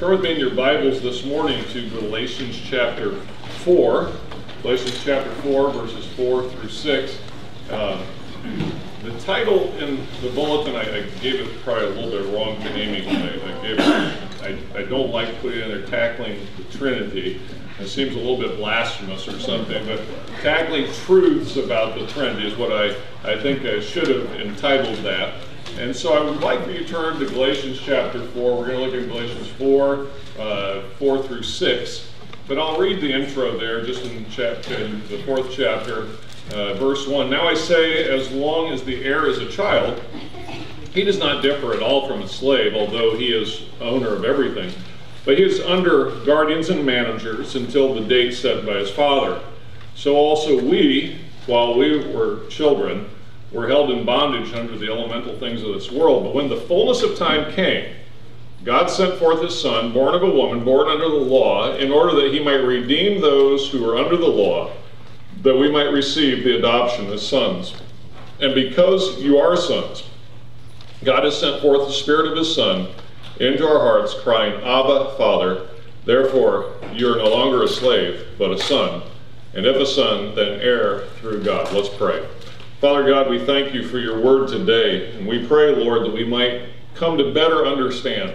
Turn with me in your Bibles this morning to Galatians chapter 4. Galatians chapter 4, verses 4 through 6. Uh, the title in the bulletin, I, I, gave it probably a little bit wrong naming. I, I, gave it, I, I don't like putting in there tackling the Trinity. It seems a little bit blasphemous or something, but tackling truths about the Trinity is what I, I think I should have entitled that. And so I would like for you to turn to Galatians chapter 4. We're going to look at Galatians 4, uh, 4 through 6. But I'll read the intro there just in, chapter, in the fourth chapter, uh, verse 1. Now I say, as long as the heir is a child, he does not differ at all from a slave, although he is owner of everything. But he is under guardians and managers until the date set by his father. So also we, while we were children, were held in bondage under the elemental things of this world. But when the fullness of time came, God sent forth his Son, born of a woman, born under the law, in order that he might redeem those who were under the law, that we might receive the adoption as sons. And because you are sons, God has sent forth the Spirit of his Son into our hearts, crying, Abba, Father. Therefore, you are no longer a slave, but a son. And if a son, then heir through God. Let's pray. Father God, we thank you for your word today, and we pray, Lord, that we might come to better understand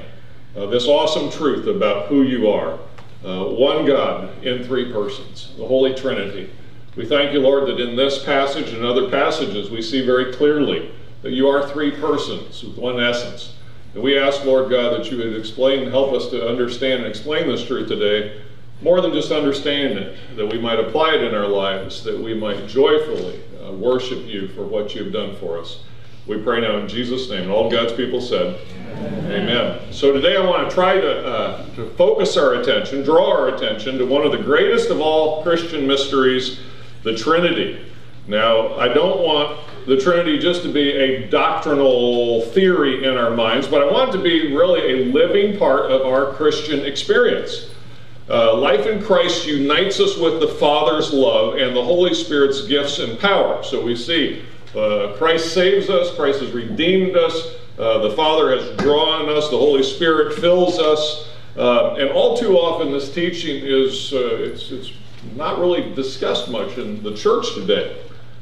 uh, this awesome truth about who you are. Uh, one God in three persons, the Holy Trinity. We thank you, Lord, that in this passage and other passages we see very clearly that you are three persons with one essence. And we ask, Lord God, that you would explain, help us to understand and explain this truth today, more than just understand it, that we might apply it in our lives, that we might joyfully uh, worship you for what you've done for us. We pray now in Jesus' name. And all God's people said, Amen. Amen. So today I want to try to, uh, to focus our attention, draw our attention to one of the greatest of all Christian mysteries, the Trinity. Now, I don't want the Trinity just to be a doctrinal theory in our minds, but I want it to be really a living part of our Christian experience. Uh, life in Christ unites us with the Father's love and the Holy Spirit's gifts and power. So we see uh, Christ saves us, Christ has redeemed us, uh, the Father has drawn us, the Holy Spirit fills us. Uh, and all too often, this teaching is uh, it's, it's not really discussed much in the church today.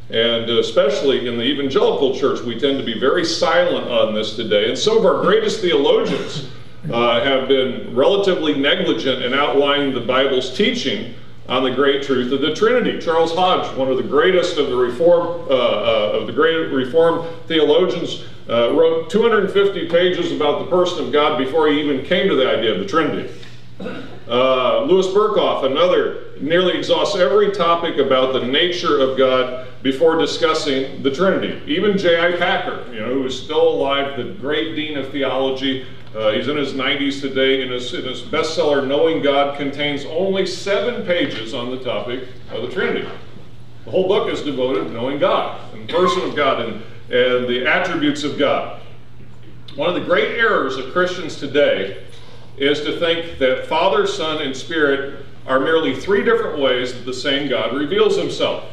And especially in the evangelical church, we tend to be very silent on this today. And some of our greatest theologians uh, have been relatively negligent in outlining the Bible's teaching on the great truth of the Trinity. Charles Hodge, one of the greatest of the Reform uh, uh, of the great Reformed theologians, uh, wrote 250 pages about the person of God before he even came to the idea of the Trinity. Uh, Louis Berkhof, another, nearly exhausts every topic about the nature of God before discussing the Trinity. Even J.I. Packer, you know, who is still alive, the great dean of theology, uh, he's in his 90s today, and his, his bestseller, Knowing God, contains only seven pages on the topic of the Trinity. The whole book is devoted to knowing God, and the person of God, and, and the attributes of God. One of the great errors of Christians today is to think that Father, Son, and Spirit are merely three different ways that the same God reveals himself.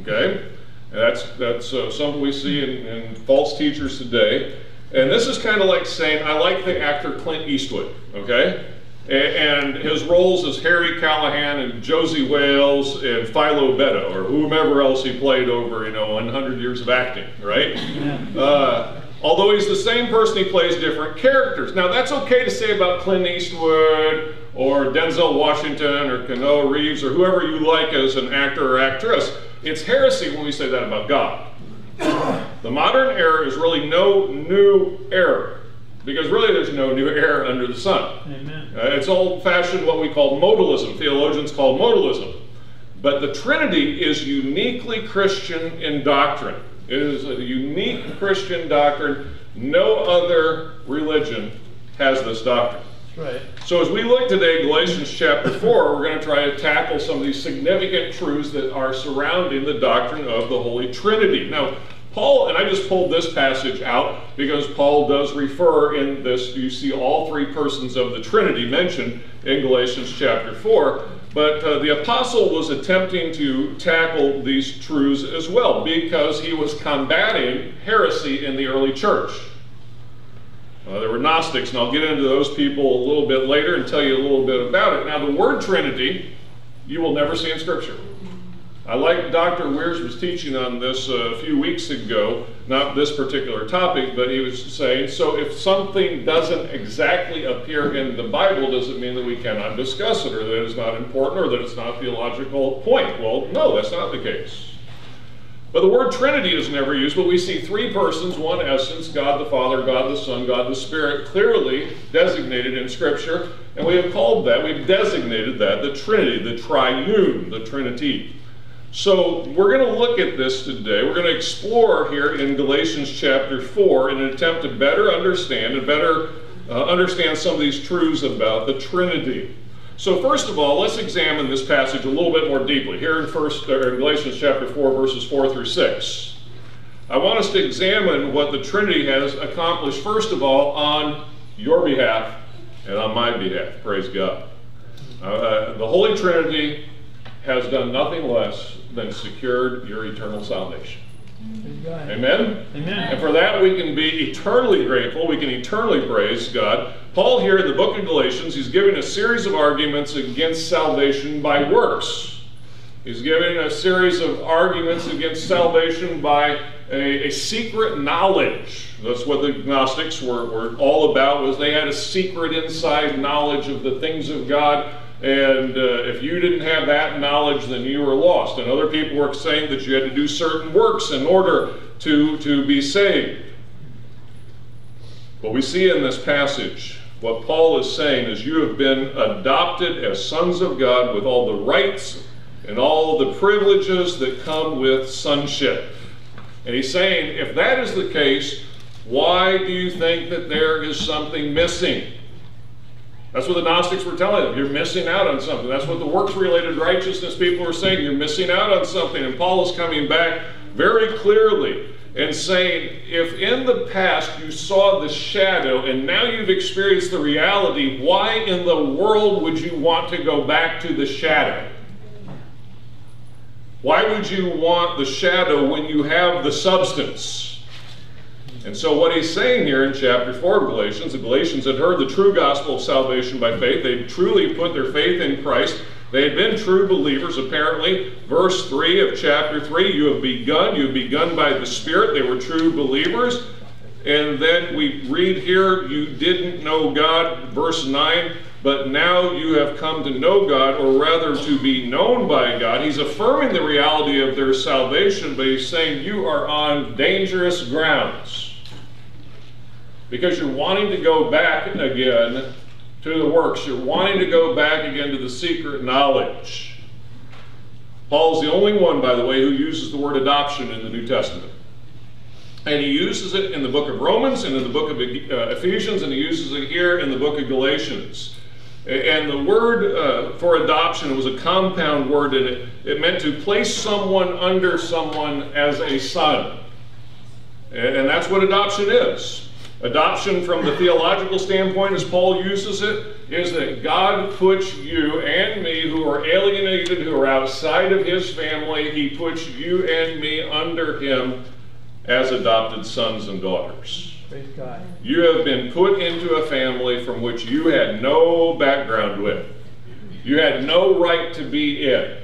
Okay? And that's that's uh, something we see in, in false teachers today. And this is kind of like saying, I like the actor Clint Eastwood, okay? And his roles as Harry Callahan and Josey Wales and Philo Beddoe, or whomever else he played over, you know, 100 years of acting, right? Uh, although he's the same person, he plays different characters. Now, that's okay to say about Clint Eastwood or Denzel Washington or Keanu Reeves or whoever you like as an actor or actress. It's heresy when we say that about God. The modern era is really no new era because really there's no new era under the sun. Amen. Uh, it's old-fashioned what we call modalism. Theologians call modalism. But the Trinity is uniquely Christian in doctrine. It is a unique Christian doctrine. No other religion has this doctrine. Right. So as we look today, Galatians chapter 4, we're going to try to tackle some of these significant truths that are surrounding the doctrine of the Holy Trinity. Now, Paul, and I just pulled this passage out because Paul does refer in this, you see all three persons of the Trinity mentioned in Galatians chapter 4. But uh, the apostle was attempting to tackle these truths as well because he was combating heresy in the early church. Uh, there were Gnostics, and I'll get into those people a little bit later and tell you a little bit about it. Now, the word Trinity, you will never see in Scripture. I like Dr. Weirs was teaching on this uh, a few weeks ago, not this particular topic, but he was saying, so if something doesn't exactly appear in the Bible, does it mean that we cannot discuss it, or that it's not important, or that it's not a theological point? Well, no, that's not the case. But the word Trinity is never used, but we see three persons, one essence, God the Father, God the Son, God the Spirit, clearly designated in Scripture, and we have called that, we've designated that the Trinity, the triune, the Trinity. So we're going to look at this today. We're going to explore here in Galatians chapter 4 in an attempt to better understand and better uh, understand some of these truths about the Trinity. So first of all, let's examine this passage a little bit more deeply. Here in first in Galatians chapter 4 verses 4 through 6. I want us to examine what the Trinity has accomplished first of all on your behalf and on my behalf. Praise God. Uh, uh the Holy Trinity has done nothing less than secured your eternal salvation. Amen? Amen. And for that we can be eternally grateful. We can eternally praise God. Paul here in the book of Galatians, he's giving a series of arguments against salvation by works. He's giving a series of arguments against salvation by a, a secret knowledge. That's what the Gnostics were, were all about, was they had a secret inside knowledge of the things of God and uh, if you didn't have that knowledge, then you were lost. And other people were saying that you had to do certain works in order to, to be saved. What we see in this passage, what Paul is saying is you have been adopted as sons of God with all the rights and all the privileges that come with sonship. And he's saying, if that is the case, why do you think that there is something missing? That's what the Gnostics were telling them. You're missing out on something. That's what the works related righteousness people were saying. You're missing out on something. And Paul is coming back very clearly and saying, if in the past you saw the shadow and now you've experienced the reality, why in the world would you want to go back to the shadow? Why would you want the shadow when you have the substance? And so, what he's saying here in chapter 4 of Galatians, the Galatians had heard the true gospel of salvation by faith. They truly put their faith in Christ. They had been true believers, apparently. Verse 3 of chapter 3 you have begun, you have begun by the Spirit. They were true believers. And then we read here, you didn't know God, verse 9, but now you have come to know God, or rather to be known by God. He's affirming the reality of their salvation, but he's saying you are on dangerous grounds because you're wanting to go back again to the works. You're wanting to go back again to the secret knowledge. Paul's the only one, by the way, who uses the word adoption in the New Testament. And he uses it in the book of Romans and in the book of uh, Ephesians, and he uses it here in the book of Galatians. And the word uh, for adoption was a compound word, and it, it meant to place someone under someone as a son. And, and that's what adoption is. Adoption from the theological standpoint, as Paul uses it, is that God puts you and me, who are alienated, who are outside of his family, he puts you and me under him as adopted sons and daughters. You have been put into a family from which you had no background with. You had no right to be in.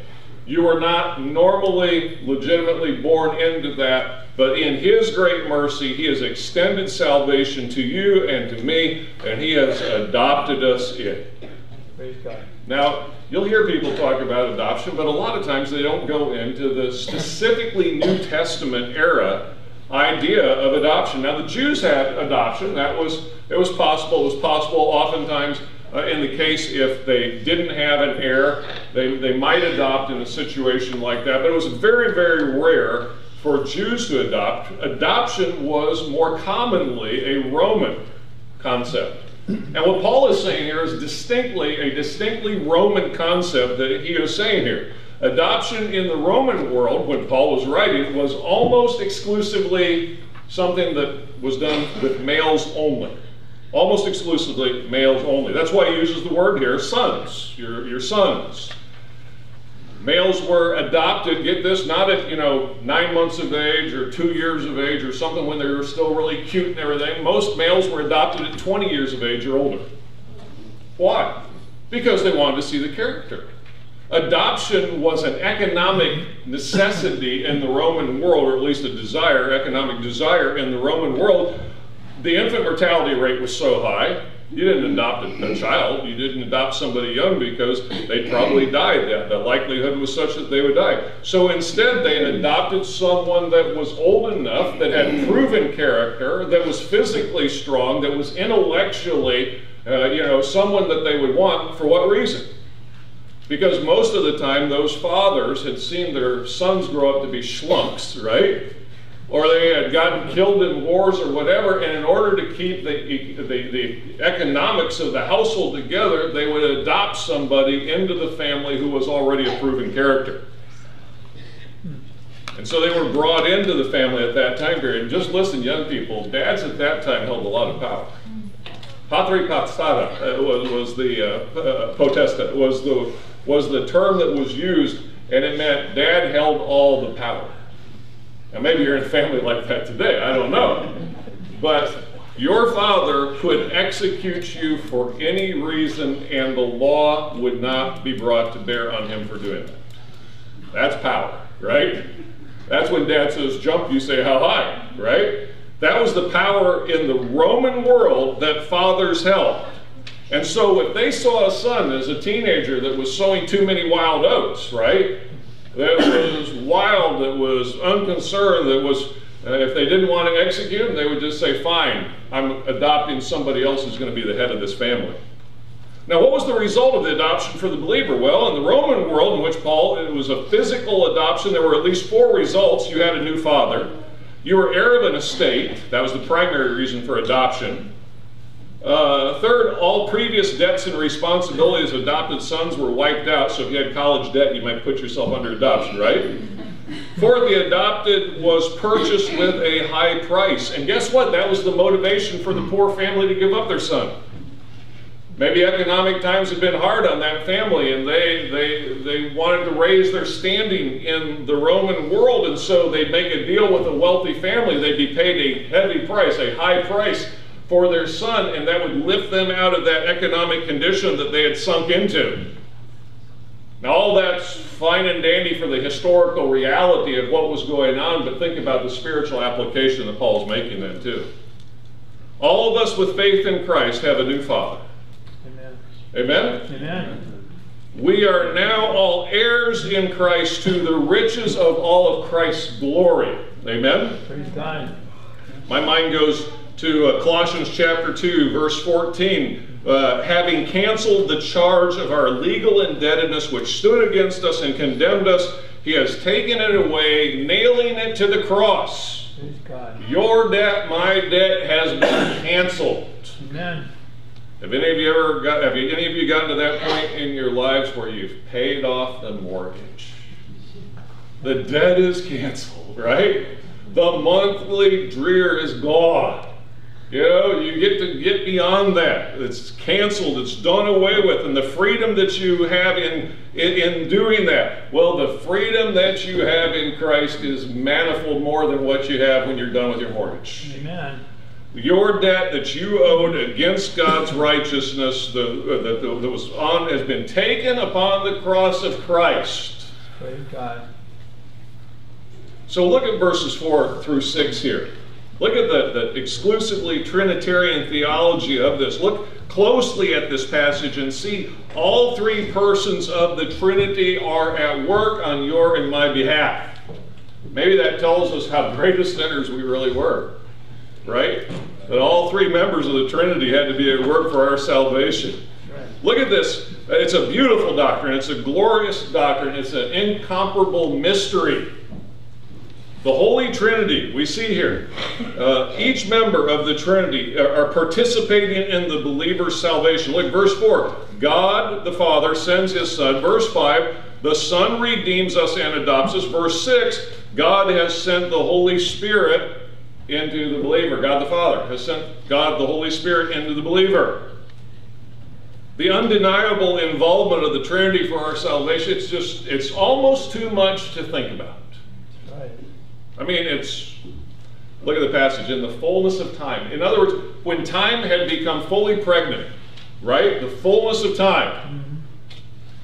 You were not normally, legitimately born into that but in His great mercy, He has extended salvation to you and to me, and He has adopted us in. Now, you'll hear people talk about adoption, but a lot of times they don't go into the specifically New Testament era idea of adoption. Now, the Jews had adoption. That was it was possible. It was possible oftentimes. Uh, in the case if they didn't have an heir, they, they might adopt in a situation like that, but it was very, very rare for Jews to adopt, adoption was more commonly a Roman concept. And what Paul is saying here is distinctly a distinctly Roman concept that he is saying here. Adoption in the Roman world, when Paul was writing, was almost exclusively something that was done with males only. Almost exclusively males only. That's why he uses the word here, sons, your, your sons. Males were adopted, get this, not at, you know, nine months of age or two years of age or something when they were still really cute and everything. Most males were adopted at 20 years of age or older. Why? Because they wanted to see the character. Adoption was an economic necessity in the Roman world, or at least a desire, economic desire in the Roman world. The infant mortality rate was so high, you didn't adopt a, child, you didn't adopt somebody young because they probably died. That the likelihood was such that they would die. So instead, they adopted someone that was old enough, that had proven character, that was physically strong, that was intellectually, uh, you know, someone that they would want. For what reason? Because most of the time, those fathers had seen their sons grow up to be schlunks, right? Or they had gotten killed in wars or whatever, and in order to keep the, the, the economics of the household together, they would adopt somebody into the family who was already a proven character. And so they were brought into the family at that time period. And just listen, young people, dads at that time held a lot of power. Patri uh, was, was the uh, uh, potesta was the was the term that was used, and it meant dad held all the power. Now, maybe you're in a family like that today, I don't know. But your father could execute you for any reason, and the law would not be brought to bear on him for doing that. That's power, right? That's when dad says jump, you say how high, right? That was the power in the Roman world that fathers held. And so if they saw a son as a teenager that was sowing too many wild oats, right? That was wild, that was unconcerned, that was, uh, if they didn't want to execute him, they would just say, fine, I'm adopting somebody else who's going to be the head of this family. Now, what was the result of the adoption for the believer? Well, in the Roman world, in which Paul, it was a physical adoption, there were at least four results. You had a new father, you were heir of an estate, that was the primary reason for adoption. Uh, third, all previous debts and responsibilities of adopted sons were wiped out, so if you had college debt, you might put yourself under adoption, right? Fourth, the adopted was purchased with a high price. And guess what? That was the motivation for the poor family to give up their son. Maybe economic times had been hard on that family and they, they, they wanted to raise their standing in the Roman world, and so they'd make a deal with a wealthy family. They'd be paid a heavy price, a high price for their son, and that would lift them out of that economic condition that they had sunk into. Now, all that's fine and dandy for the historical reality of what was going on, but think about the spiritual application that Paul's making then, too. All of us with faith in Christ have a new Father. Amen. Amen? Amen. We are now all heirs in Christ to the riches of all of Christ's glory. Amen? Praise God. My mind goes to uh, Colossians chapter 2, verse 14. Uh, having canceled the charge of our legal indebtedness which stood against us and condemned us, he has taken it away, nailing it to the cross. Your debt, my debt, has been canceled. Amen. Have any of you ever got? Have any of you gotten to that point in your lives where you've paid off the mortgage? The debt is canceled, right? The monthly drear is gone. You know, you get to get beyond that. It's canceled, it's done away with, and the freedom that you have in, in, in, doing that. Well, the freedom that you have in Christ is manifold more than what you have when you're done with your mortgage. Amen. Your debt that you owed against God's righteousness the, uh, that, that was on has been taken upon the cross of Christ. Praise God. So look at verses 4 through 6 here. Look at the, the exclusively Trinitarian theology of this. Look closely at this passage and see all three persons of the Trinity are at work on your and my behalf. Maybe that tells us how great as sinners we really were, right? That all three members of the Trinity had to be at work for our salvation. Look at this. It's a beautiful doctrine. It's a glorious doctrine. It's an incomparable mystery. The Holy Trinity, we see here, uh, each member of the Trinity are participating in the believer's salvation. Look, verse 4 God the Father sends his Son. Verse 5 the Son redeems us and adopts us. Verse 6 God has sent the Holy Spirit into the believer. God the Father has sent God the Holy Spirit into the believer. the undeniable involvement of the Trinity for our salvation, it's just, it's almost too much to think about. I mean, it's, look at the passage, in the fullness of time. In other words, when time had become fully pregnant, right? The fullness of time.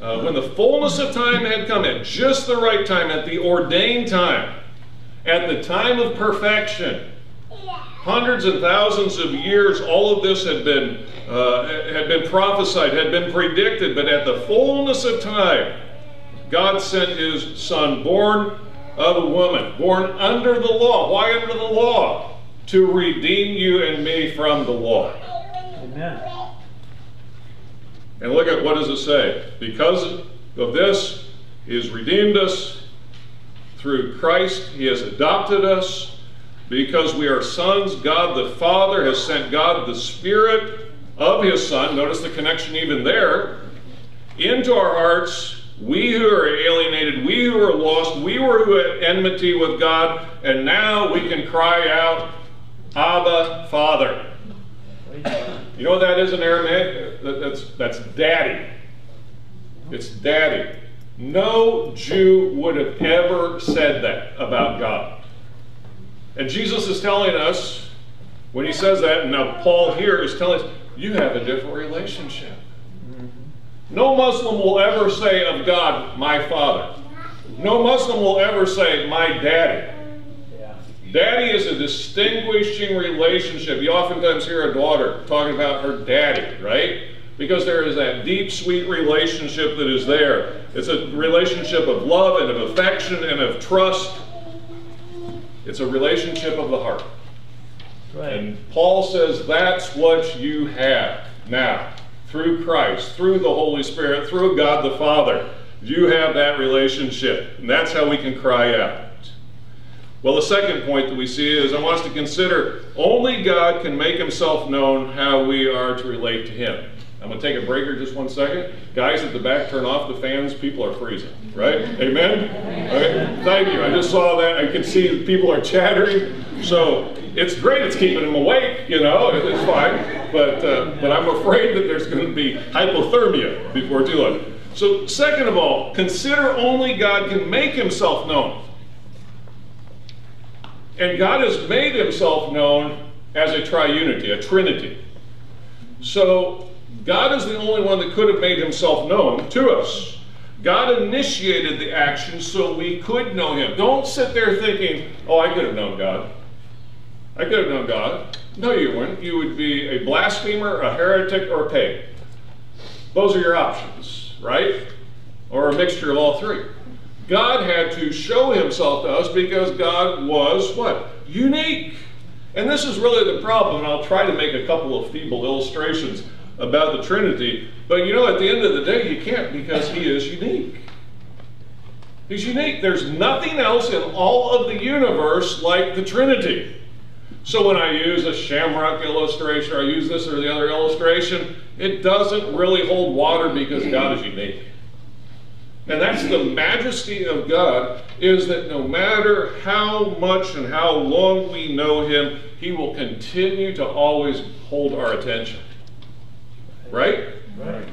Uh, when the fullness of time had come at just the right time, at the ordained time, at the time of perfection, hundreds and thousands of years, all of this had been uh, had been prophesied, had been predicted, but at the fullness of time, God sent His Son, born of a woman, born under the law. Why under the law? To redeem you and me from the law. Amen. And look at what does it say? Because of this, He has redeemed us through Christ. He has adopted us. Because we are sons, God the Father has sent God the Spirit of His Son. Notice the connection even there. Into our hearts, we who are alienated, we who are lost, we were who had enmity with God, and now we can cry out, Abba, Father. You know what that is in Aramaic? That's, that's daddy. It's daddy. No Jew would have ever said that about God. And Jesus is telling us, when he says that, and now Paul here is telling us, you have a different relationship. No Muslim will ever say of God, my father. No Muslim will ever say, my daddy. Daddy is a distinguishing relationship. You oftentimes hear a daughter talking about her daddy, right? Because there is that deep, sweet relationship that is there. It's a relationship of love and of affection and of trust. It's a relationship of the heart. Right. And Paul says that's what you have now through Christ, through the Holy Spirit, through God the Father. You have that relationship, and that's how we can cry out. Well, the second point that we see is I want us to consider only God can make himself known how we are to relate to him. I'm going to take a break here just one second. Guys at the back, turn off the fans. People are freezing, right? Amen? Okay. Thank you. I just saw that. I can see people are chattering. So it's great. It's keeping them awake, you know. It's fine. But, uh, but I'm afraid that there's going to be hypothermia before too long. So, second of all, consider only God can make himself known. And God has made himself known as a triunity, a trinity. So, God is the only one that could have made himself known to us. God initiated the action so we could know him. Don't sit there thinking, oh, I could have known God. I could have known God. No, you wouldn't. You would be a blasphemer, a heretic, or a pagan. Those are your options, right? Or a mixture of all three. God had to show himself to us because God was what? Unique. And this is really the problem, and I'll try to make a couple of feeble illustrations about the Trinity. But you know, at the end of the day, you can't because he is unique. He's unique. There's nothing else in all of the universe like the Trinity. So when I use a shamrock illustration, or I use this or the other illustration, it doesn't really hold water because God is unique. And that's the majesty of God, is that no matter how much and how long we know Him, He will continue to always hold our attention. Right? Right.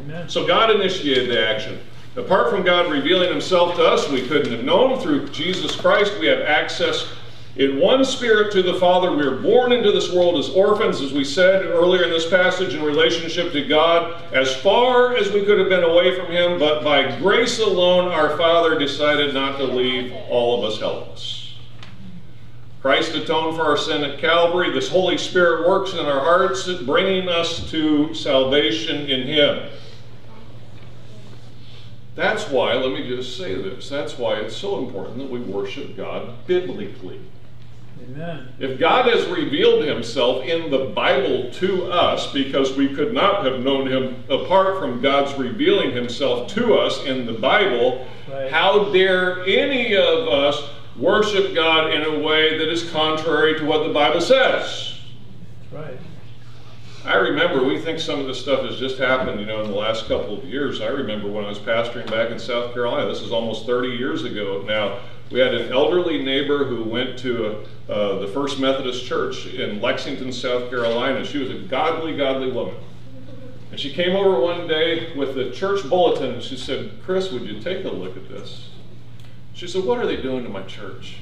Amen. So God initiated the action. Apart from God revealing Himself to us, we couldn't have known. Through Jesus Christ, we have access in one spirit to the Father. We are born into this world as orphans, as we said earlier in this passage, in relationship to God, as far as we could have been away from Him, but by grace alone, our Father decided not to leave all of us helpless. Christ atoned for our sin at Calvary. This Holy Spirit works in our hearts, bringing us to salvation in Him. That's why, let me just say this, that's why it's so important that we worship God biblically. Amen. If God has revealed himself in the Bible to us, because we could not have known him apart from God's revealing himself to us in the Bible, Right. how dare any of us worship God in a way that is contrary to what the Bible says? Right. I remember, we think some of this stuff has just happened, you know, in the last couple of years. I remember when I was pastoring back in South Carolina, this is almost 30 years ago now. We had an elderly neighbor who went to a, uh, the First Methodist Church in Lexington, South Carolina. She was a godly, godly woman. And And she came over one day with the church bulletin and she said, Chris, would you take a look at this? She said, What are they doing to my church?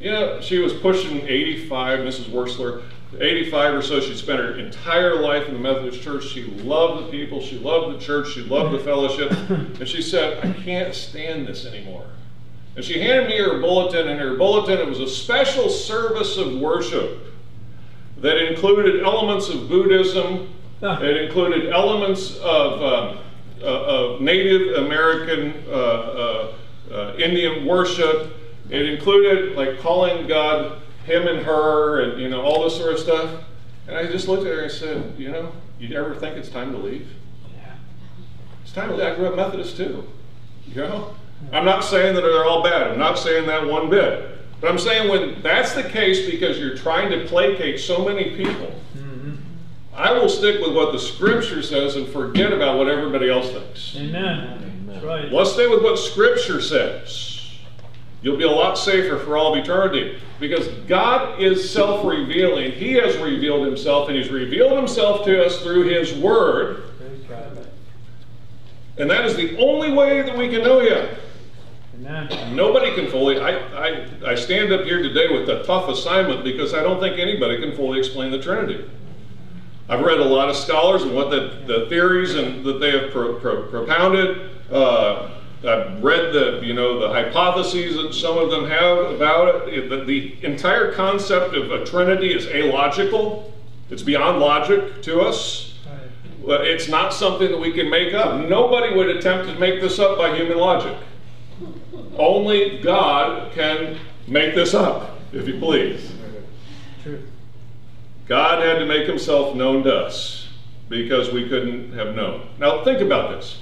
You know, she was pushing 85, Mrs. Wursler, 85 or so. She spent her entire life in the Methodist Church. She loved the people, she loved the church, she loved the fellowship. And she said, I can't stand this anymore. And she handed me her bulletin, and her bulletin, it was a special service of worship that included elements of Buddhism, it included elements of, um, uh, of Native American uh, uh, uh, Indian worship. It included like calling God him and her and you know all this sort of stuff. And I just looked at her and said, you know, you ever think it's time to leave? Yeah. It's time to leave. I grew up Methodist too. You know? I'm not saying that they're all bad. I'm not saying that one bit. But I'm saying when that's the case because you're trying to placate so many people, Mhm. I will stick with what the scripture says and forget about what everybody else thinks. Amen. Right. Let's stay with what scripture says. You'll be a lot safer for all of eternity because God is self revealing. He has revealed himself and he's revealed himself to us through his word. And that is the only way that we can know him. Amen. Nobody can fully, I, I, I stand up here today with a tough assignment because I don't think anybody can fully explain the Trinity. I've read a lot of scholars and what the, the theories and that they have pro, pro, propounded. Uh, I've read the, you know, the hypotheses that some of them have about it. The, the entire concept of a Trinity is illogical. It's beyond logic to us. It's not something that we can make up. Nobody would attempt to make this up by human logic. Only God can make this up, if you please. God had to make himself known to us because we couldn't have known. Now, think about this.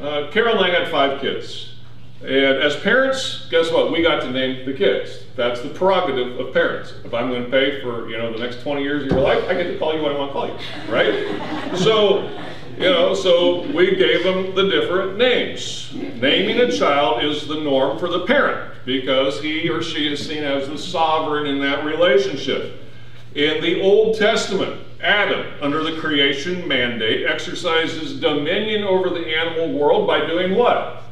Uh, Carol and I had five kids. And as parents, guess what? We got to name the kids. That's the prerogative of parents. If I'm going to pay for, you know, the next 20 years of your life, I get to call you what I want to call you, right? so, you know, so we gave them the different names. Naming a child is the norm for the parent because he or she is seen as the sovereign in that relationship. In the Old Testament, Adam, under the creation mandate, exercises dominion over the animal world by doing what?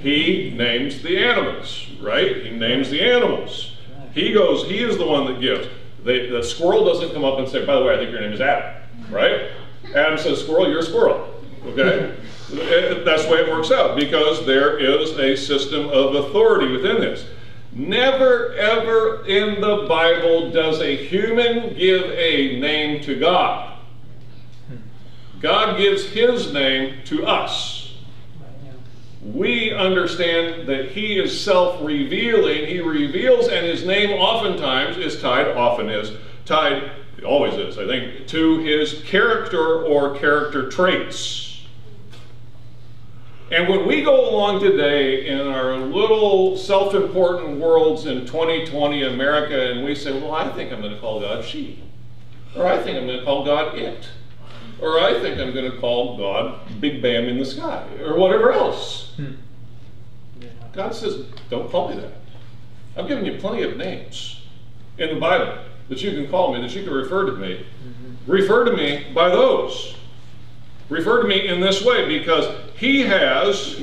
He names the animals, right? He names the animals. He goes, he is the one that gives. The squirrel doesn't come up and say, by the way, I think your name is Adam, right? Adam says, squirrel, you're a squirrel, okay? That's the way it works out because there is a system of authority within this. Never ever in the Bible does a human give a name to God. God gives his name to us. We understand that he is self revealing. He reveals, and his name oftentimes is tied, often is tied, always is, I think, to his character or character traits. And when we go along today in our little self important worlds in 2020 America and we say, well, I think I'm going to call God she, or I think I'm going to call God it, or I think I'm going to call God Big Bam in the sky, or whatever else. Yeah. God says, don't call me that. I've given you plenty of names in the Bible that you can call me, that you can refer to me. Mm-hmm. Refer to me by those. Refer to me in this way because he has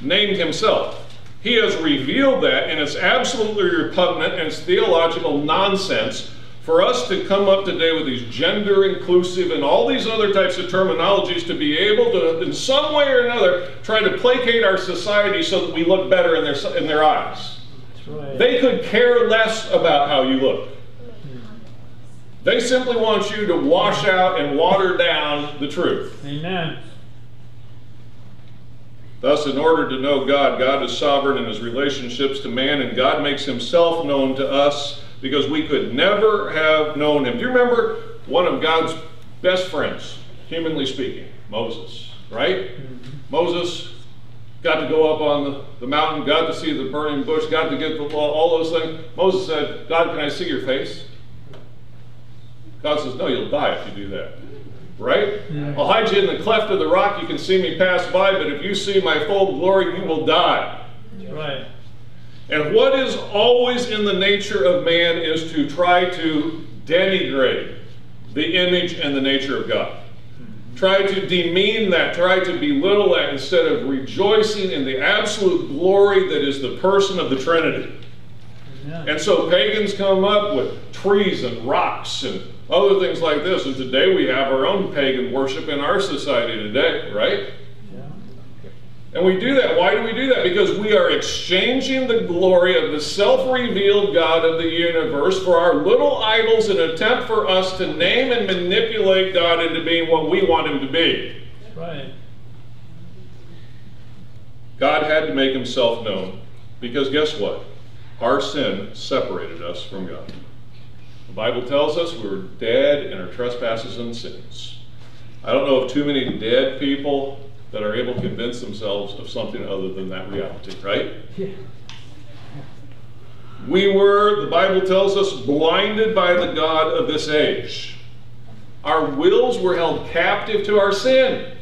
named himself. He has revealed that, and it's absolutely repugnant and it's theological nonsense for us to come up today with these gender inclusive and all these other types of terminologies to be able to, in some way or another, try to placate our society so that we look better in their, in their eyes. That's right. They could care less about how you look. They simply want you to wash out and water down the truth. Amen. Thus, in order to know God, God is sovereign in his relationships to man, and God makes himself known to us because we could never have known him. Do you remember one of God's best friends, humanly speaking? Moses, right? Mm-hmm. Moses got to go up on the, the mountain, got to see the burning bush, got to get the law, all those things. Moses said, God, can I see your face? God says, No, you'll die if you do that. Right? I'll hide you in the cleft of the rock. You can see me pass by, but if you see my full glory, you will die. Right. And what is always in the nature of man is to try to denigrate the image and the nature of God. try to demean that, try to belittle that instead of rejoicing in the absolute glory that is the person of the Trinity. Amen. And so pagans come up with trees and rocks and other things like this. And today we have our own pagan worship in our society today, right? And we do that. Why do we do that? Because we are exchanging the glory of the self revealed God of the universe for our little idols in an attempt for us to name and manipulate God into being what we want him to be. Right. God had to make himself known because guess what? Our sin separated us from God. The Bible tells us we were dead in our trespasses and sins. I don't know of too many dead people that are able to convince themselves of something other than that reality, right? Yeah. We were, the Bible tells us, blinded by the God of this age. Our wills were held captive to our sin.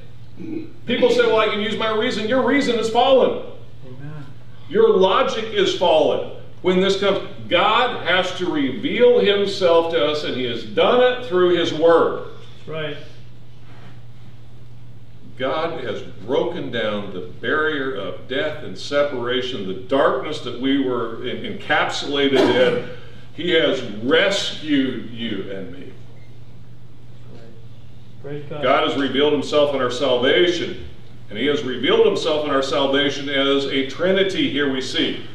People say, well, I can use my reason. Your reason is fallen. Amen. Your logic is fallen. When this comes, God has to reveal himself to us, and he has done it through his word. Right. God has broken down the barrier of death and separation, the darkness that we were en- encapsulated in. He has rescued you and me. God. God has revealed himself in our salvation. And he has revealed himself in our salvation as a trinity, here we see.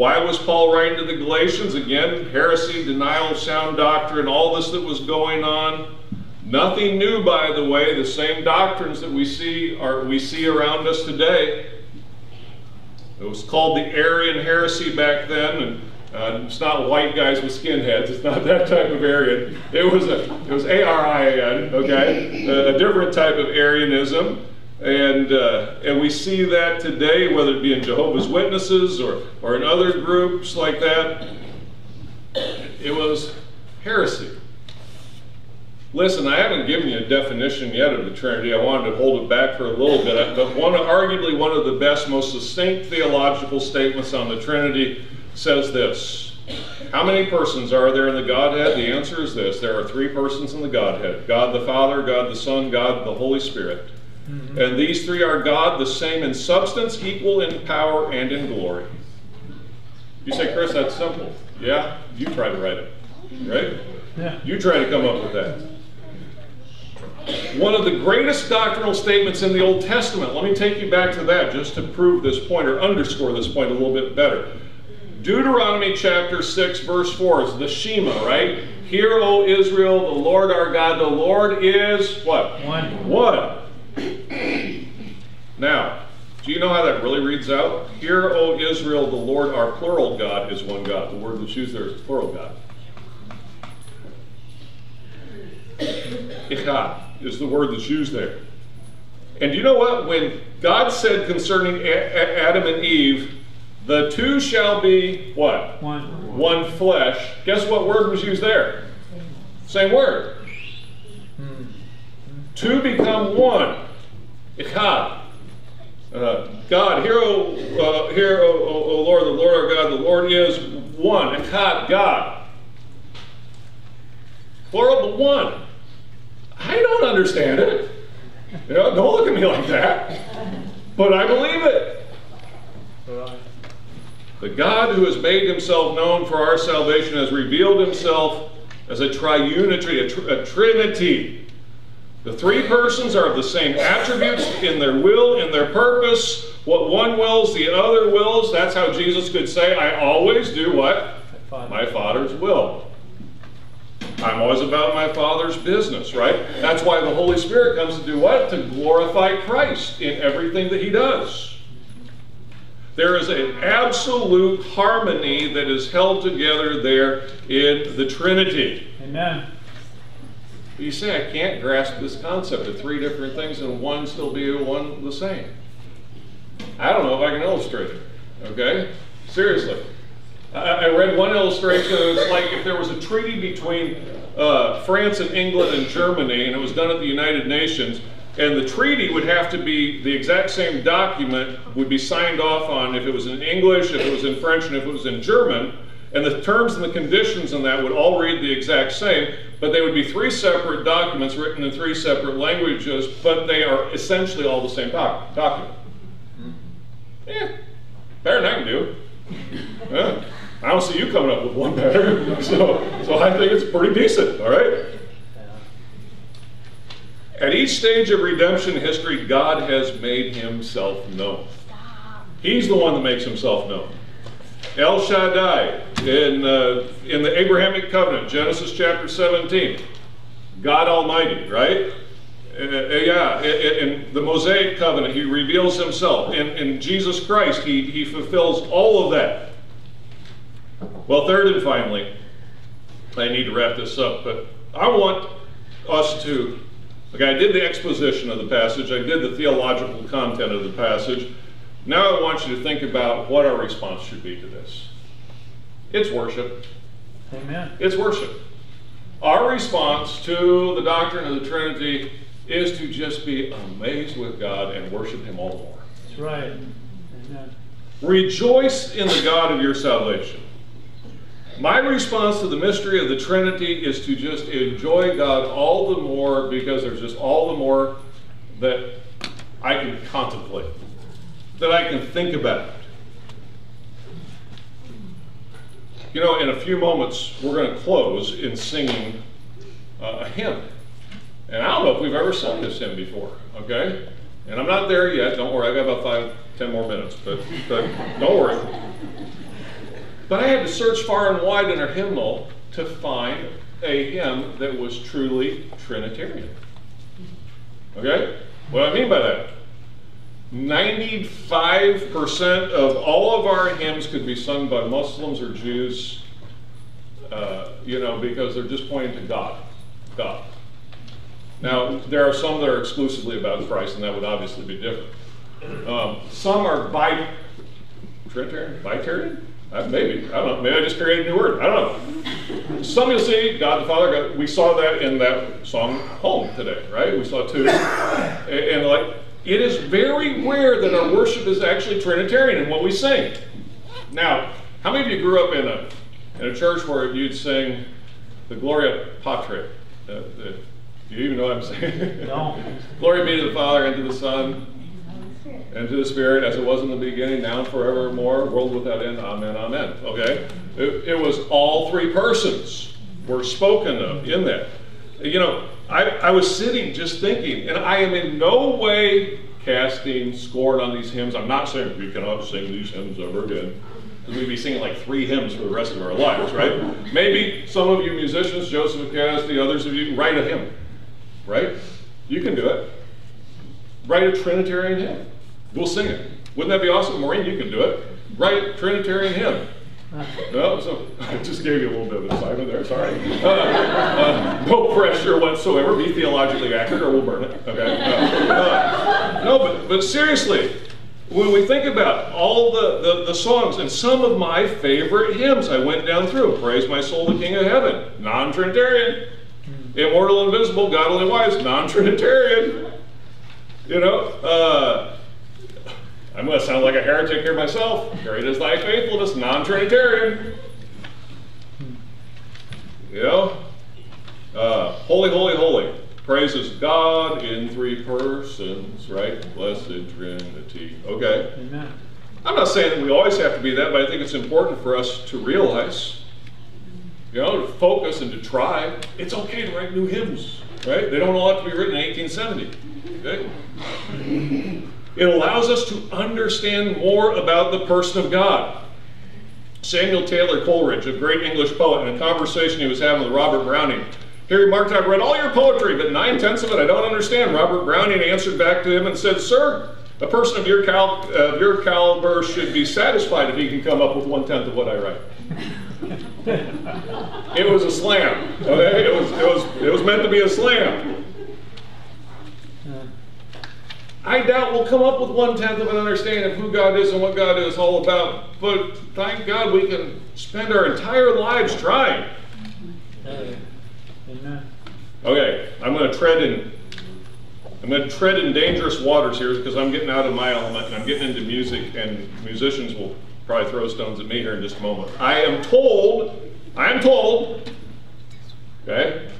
Why was Paul writing to the Galatians? Again, heresy, denial of sound doctrine, all this that was going on. Nothing new, by the way. The same doctrines that we see are we see around us today. It was called the Arian heresy back then, and uh, it's not white guys with skinheads. It's not that type of Arian. It was a it was A R I A N. Okay, a, a different type of Arianism, and uh, and we see that today, whether it be in Jehovah's Witnesses or or in other groups like that. It was heresy. Listen, I haven't given you a definition yet of the Trinity. I wanted to hold it back for a little bit, but one, arguably one of the best, most succinct theological statements on the Trinity says this. How many persons are there in the Godhead? The answer is this. There are three persons in the Godhead. God the Father, God the Son, God the Holy Spirit. Mm-hmm. And these three are God, the same in substance, equal in power, and in glory. You say, Chris, that's simple. Yeah, you try to write it, right? Yeah. You try to come up with that. One of the greatest doctrinal statements in the Old Testament, let me take you back to that just to prove this point or underscore this point a little bit better. Deuteronomy chapter 6, verse 4 is the Shema, right? Hear, O Israel, the Lord our God, the Lord is what? One. One. Now, do you know how that really reads out? Hear, O Israel, the Lord our plural God is one God. The word that's used there is plural God. Echad is the word that's used there. And do you know what? When God said concerning A- A- Adam and Eve, the two shall be what? One. One flesh. Guess what word was used there? Same word. Hmm. Two become one. Echad. Uh, God, hear, o, uh, hear, o, o, o Lord, the Lord our God, the Lord is one. Echad, God. Plural, but one. I don't understand it. You know, don't look at me like that. But I believe it. The God who has made himself known for our salvation has revealed himself as a triunity, a, tr- a trinity. The three persons are of the same attributes in their will, in their purpose. What one wills, the other wills. That's how Jesus could say, I always do what? My Father's will. I'm always about my Father's business, right? That's why the Holy Spirit comes to do what? To glorify Christ in everything that He does. There is an absolute harmony that is held together there in the Trinity. Amen. You say, I can't grasp this concept of three different things and one still be one the same. I don't know if I can illustrate it. Okay? Seriously. I, I read one illustration, and it's like if there was a treaty between uh, France and England and Germany, and it was done at the United Nations, and the treaty would have to be the exact same document, would be signed off on if it was in English, if it was in French, and if it was in German, and the terms and the conditions in that would all read the exact same. But they would be three separate documents written in three separate languages, but they are essentially all the same doc- document. Yeah, better than I can do. Yeah. I don't see you coming up with one better, so, so I think it's pretty decent, all right? At each stage of redemption history, God has made himself known. He's the one that makes himself known. El Shaddai in, uh, in the Abrahamic covenant, Genesis chapter 17. God Almighty, right? Uh, uh, yeah, in, in the Mosaic covenant, he reveals himself. In, in Jesus Christ, he, he fulfills all of that. Well, third and finally, I need to wrap this up, but I want us to, okay, I did the exposition of the passage, I did the theological content of the passage. Now I want you to think about what our response should be to this. It's worship. Amen. It's worship. Our response to the doctrine of the Trinity is to just be amazed with God and worship Him all the more. That's right. Amen. Rejoice in the God of your salvation. My response to the mystery of the Trinity is to just enjoy God all the more because there's just all the more that I can contemplate, that I can think about. You know, in a few moments, we're going to close in singing uh, a hymn. And I don't know if we've ever sung this hymn before, okay? And I'm not there yet. Don't worry, I've got about five, ten more minutes, but, but don't worry. But I had to search far and wide in our hymnal to find a hymn that was truly Trinitarian. Okay? What do I mean by that? 95% of all of our hymns could be sung by Muslims or Jews, uh, you know, because they're just pointing to God. God. Now, there are some that are exclusively about Christ, and that would obviously be different. Um, some are bi Trinitarian, bitarian, uh, maybe I don't know. Maybe I just created a new word. I don't know. Some you'll see God the Father. God, we saw that in that song "Home" today, right? We saw two, and, and like it is very rare that our worship is actually Trinitarian in what we sing. Now, how many of you grew up in a in a church where you'd sing the Gloria Patri? Uh, the, do you even know what I'm saying? No. Glory be to the Father, and to the Son, and to the Spirit, as it was in the beginning, now and forevermore, world without end. Amen, amen. Okay? It, it was all three persons were spoken of in that. You know, I, I was sitting just thinking, and I am in no way casting scorn on these hymns. I'm not saying we cannot sing these hymns ever again. We'd be singing like three hymns for the rest of our lives, right? Maybe some of you musicians, Joseph Cassidy, others of you, write a hymn, right? You can do it. Write a Trinitarian hymn. We'll sing it. Wouldn't that be awesome? Maureen, you can do it. Write a Trinitarian hymn. No, so I just gave you a little bit of assignment there. Sorry. Uh, uh, no pressure whatsoever. Be theologically accurate, or we'll burn it. Okay. Uh, uh, no, but but seriously, when we think about all the, the, the songs and some of my favorite hymns, I went down through. Praise my soul, the King of Heaven. Non-Trinitarian. Immortal, invisible, God only wise. Non-Trinitarian. You know. I'm going to sound like a heretic here myself. Great is thy faithfulness, non Trinitarian. You know? Uh, holy, holy, holy. Praises God in three persons, right? Blessed Trinity. Okay. Amen. I'm not saying that we always have to be that, but I think it's important for us to realize, you know, to focus and to try. It's okay to write new hymns, right? They don't all have to be written in 1870. Okay? It allows us to understand more about the person of God. Samuel Taylor Coleridge, a great English poet, in a conversation he was having with Robert Browning, he remarked, I've read all your poetry, but nine tenths of it I don't understand. Robert Browning answered back to him and said, Sir, a person of your, cal- uh, your caliber should be satisfied if he can come up with one tenth of what I write. it was a slam. Okay? It was, it was, it was meant to be a slam. I doubt we'll come up with one tenth of an understanding of who God is and what God is all about. But thank God we can spend our entire lives trying. Amen. Okay, I'm going to tread in. I'm going to tread in dangerous waters here because I'm getting out of my element and I'm getting into music, and musicians will probably throw stones at me here in just a moment. I am told, I am told, okay,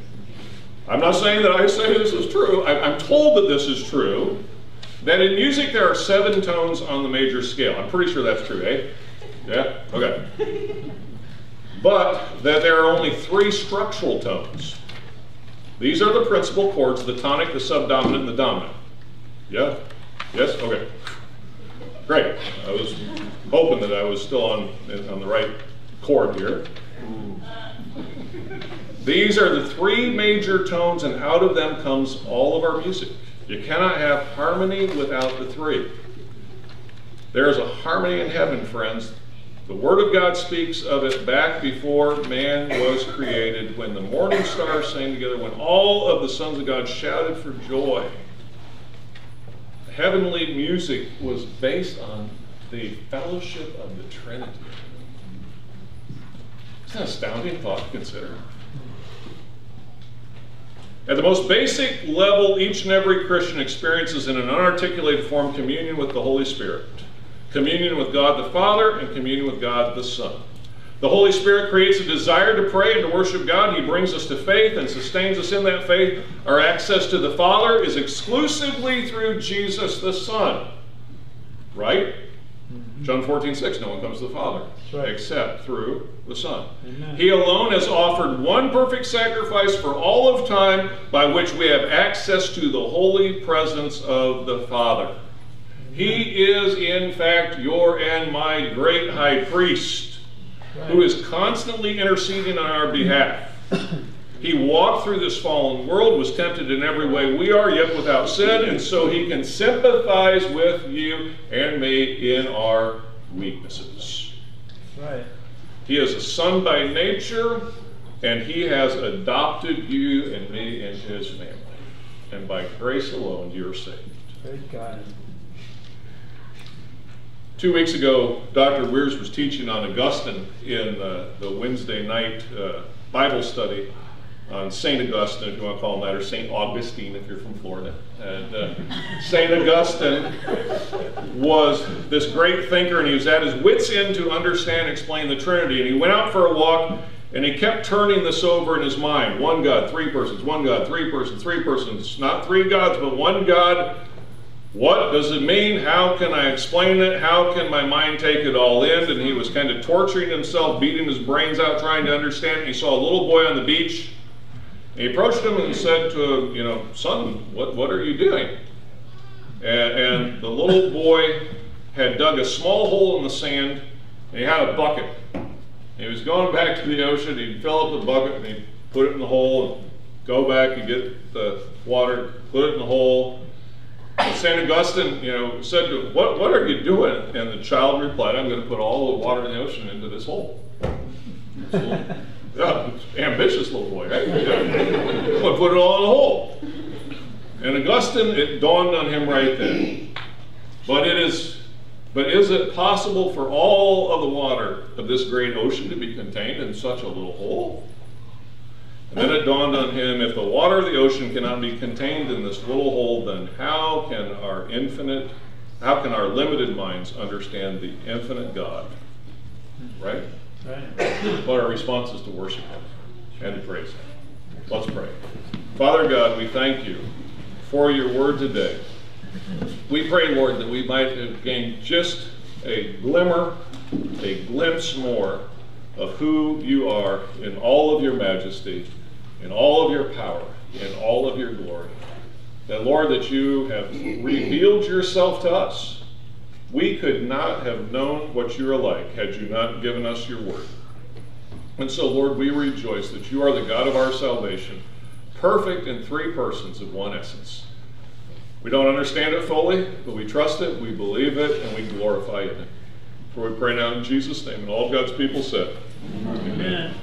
I'm not saying that I say this is true. I'm told that this is true. That in music there are seven tones on the major scale. I'm pretty sure that's true, eh? Yeah? Okay. But that there are only three structural tones. These are the principal chords, the tonic, the subdominant, and the dominant. Yeah? Yes? Okay. Great. I was hoping that I was still on, on the right chord here. These are the three major tones, and out of them comes all of our music. You cannot have harmony without the three. There is a harmony in heaven, friends. The Word of God speaks of it back before man was created, when the morning stars sang together, when all of the sons of God shouted for joy. Heavenly music was based on the fellowship of the Trinity. It's an astounding thought to consider. At the most basic level, each and every Christian experiences in an unarticulated form communion with the Holy Spirit communion with God the Father, and communion with God the Son. The Holy Spirit creates a desire to pray and to worship God. He brings us to faith and sustains us in that faith. Our access to the Father is exclusively through Jesus the Son. Right? John 14, 6, no one comes to the Father right. except through the Son. Amen. He alone has offered one perfect sacrifice for all of time by which we have access to the holy presence of the Father. He is, in fact, your and my great high priest who is constantly interceding on our behalf. He walked through this fallen world, was tempted in every way we are, yet without sin, and so he can sympathize with you and me in our weaknesses. Right. He is a son by nature, and he has adopted you and me into his family. And by grace alone, you're saved. Praise God. Two weeks ago, Dr. Weirs was teaching on Augustine in uh, the Wednesday night uh, Bible study on St. Augustine, if you want to call him that, or St. Augustine if you're from Florida. And uh, St. Augustine was this great thinker, and he was at his wits' end to understand and explain the Trinity. And he went out for a walk, and he kept turning this over in his mind. One God, three persons, one God, three persons, three persons. Not three gods, but one God what does it mean? How can I explain it? How can my mind take it all in? And he was kind of torturing himself, beating his brains out, trying to understand. He saw a little boy on the beach. He approached him and said to him, You know, son, what, what are you doing? And, and the little boy had dug a small hole in the sand, and he had a bucket. He was going back to the ocean. He'd fill up the bucket and he'd put it in the hole and go back and get the water, put it in the hole St. Augustine, you know, said to him, what, what are you doing? And the child replied, I'm going to put all the water in the ocean into this hole. yeah, ambitious little boy, right? Yeah. put it all in the hole. And Augustine, it dawned on him right then. But it is, but is it possible for all of the water of this great ocean to be contained in such a little hole? And then it dawned on him, if the water of the ocean cannot be contained in this little hole, then how can our infinite, how can our limited minds understand the infinite God? Right? Right. What our response is to worship Him and to praise Him. Let's pray. Father God, we thank you for your word today. We pray, Lord, that we might have gained just a glimmer, a glimpse more of who you are in all of your majesty in all of your power, in all of your glory. That, Lord, that you have revealed yourself to us. We could not have known what you are like had you not given us your word. And so, Lord, we rejoice that you are the God of our salvation, perfect in three persons of one essence. We don't understand it fully, but we trust it, we believe it, and we glorify it. For we pray now in Jesus' name, and all God's people said, Amen. Amen.